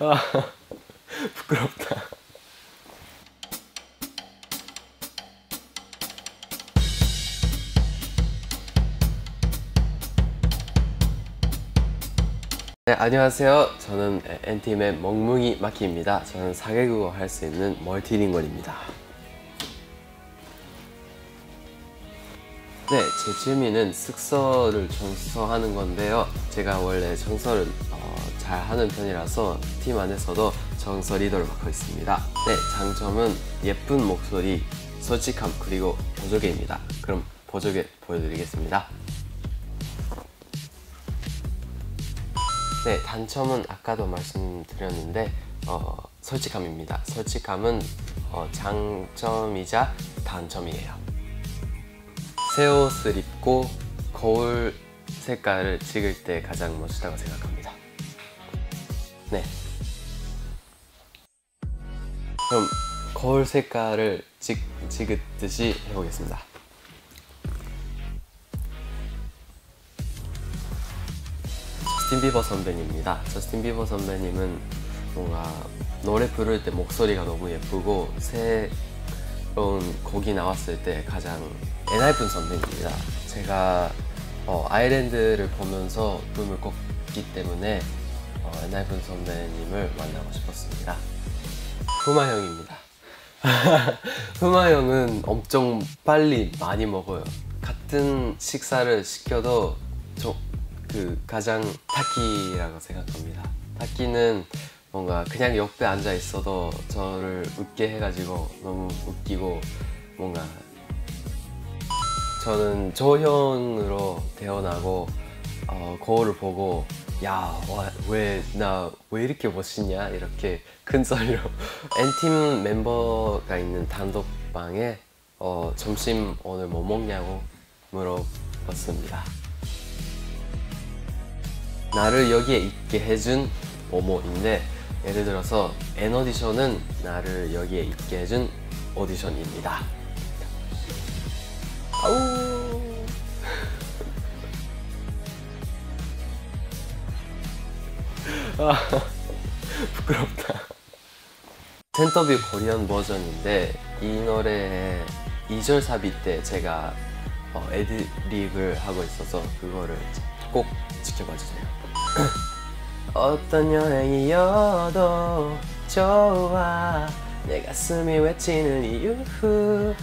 아, 부끄럽다. 네, 안녕하세요. 저는 N팀의 멍뭉이 마키입니다. 저는 4개국어 할 수 있는 멀티링걸입니다. 네, 제 취미는 숙소를 청소하는 건데요. 제가 원래 어, 잘 하는 편이라서 팀 안에서도 청소 리더를 맡고 있습니다. 네, 장점은 예쁜 목소리, 솔직함, 그리고 보조개입니다. 그럼 보조개 보여드리겠습니다. 네, 단점은 아까도 말씀드렸는데 어, 솔직함입니다. 솔직함은 어, 장점이자 단점이에요. 새 옷을 입고 거울 색깔을 찍을 때 가장 멋있다고 생각합니다. 네. 그럼 거울 색깔을 찍, 찍듯이 해보겠습니다. 저스틴 비버 선배님입니다. 저스틴 비버 선배님은 뭔가 노래 부를 때 목소리가 너무 예쁘고 새로운 곡이 나왔을 때 가장 엔하이픈 선배입니다. 제가 어, I-LAND를 보면서 꿈을 꿨기 때문에 어, 엔하이픈 선배님을 만나고 싶었습니다. 후마 형입니다. 후마 형은 엄청 빨리 많이 먹어요. 같은 식사를 시켜도 저그 가장 타키라고 생각합니다. 타키는 뭔가 그냥 옆에 앉아 있어도 저를 웃게 해가지고 너무 웃기고 뭔가 저는 조형으로 태어나고 어, 거울을 보고 야 왜 나 왜 이렇게 멋있냐 이렇게 큰 소리로 N팀 멤버가 있는 단독방에 어, 점심 오늘 뭐 먹냐고 물어봤습니다. 나를 여기에 있게 해준 오모인데 예를 들어서 N 오디션은 나를 여기에 있게 해준 오디션입니다. 아우. 아, 부끄럽다. 텐터뷰 코리안 버전인데 이 노래의 2절 사비 때 제가 어, 애드립을 하고 있어서 그거를 꼭 지켜봐 주세요. 어떤 여행이어도 좋아 내 가슴이 외치는 이유 네.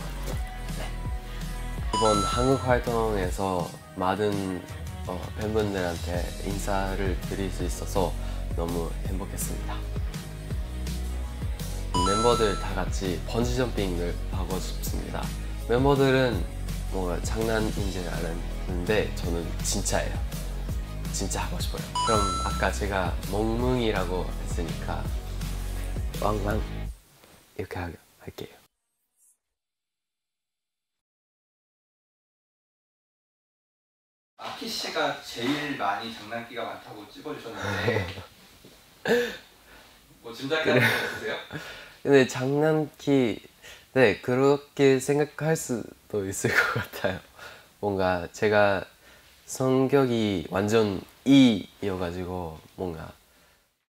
이번 한국 활동에서 많은 어, 팬분들한테 인사를 드릴 수 있어서 너무 행복했습니다. 멤버들 다 같이 번지 점핑을 하고 싶습니다. 멤버들은 뭔가 장난인지 알았는데 저는 진짜예요. 진짜 하고 싶어요. 그럼 아까 제가 멍뭉이라고 했으니까 왕왕 이렇게 하, 할게요. 아키 씨가 제일 많이 장난기가 많다고 찝어주셨는데 뭐 짐작이 있으세요? 근데 장난기 네 그렇게 생각할 수도 있을 것 같아요. 뭔가 제가 성격이 완전 E여가지고 뭔가